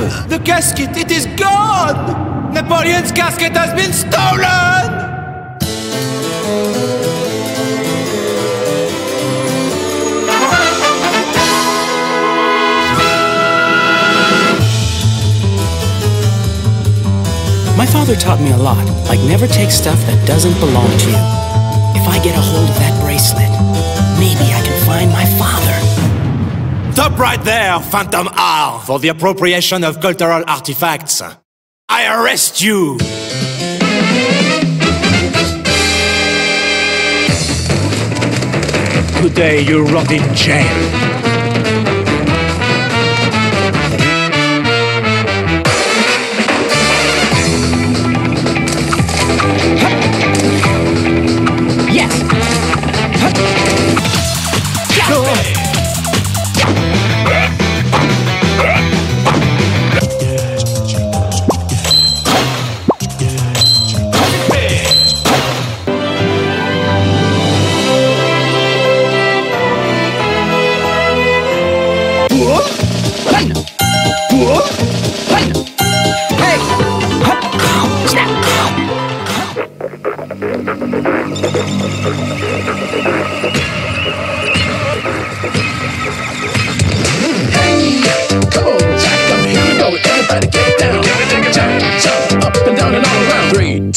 The casket, it is gone! Napoleon's casket has been stolen! My father taught me a lot, like never take stuff that doesn't belong to you. If I get a hold of that bracelet, maybe I can find my father. Stop right there, Phantom R, for the appropriation of cultural artifacts. I arrest you! Today you rot in jail.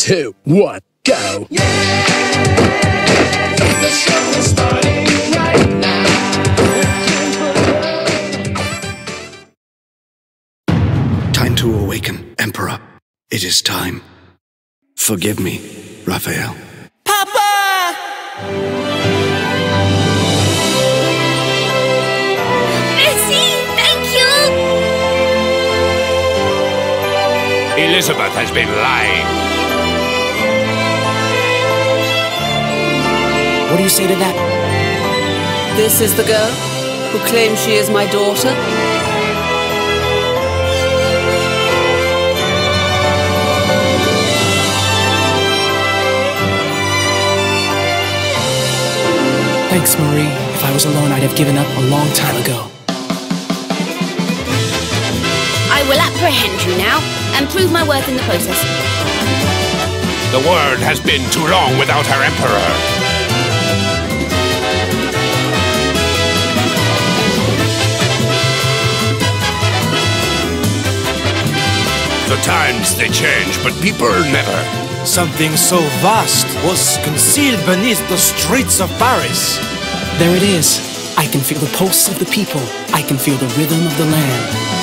Two, one, go. Time awaken, Emperor. It is time. Forgive me, Raphael. Papa! Missy, thank you! Elizabeth has been lying. What do you say to that? This is the girl who claims she is my daughter? Thanks, Marie. If I was alone, I'd have given up a long time ago. I will apprehend you now and prove my worth in the process. The world has been too long without her emperor. The times they change, but people never. Something so vast was concealed beneath the streets of Paris. There it is. I can feel the pulse of the people. I can feel the rhythm of the land.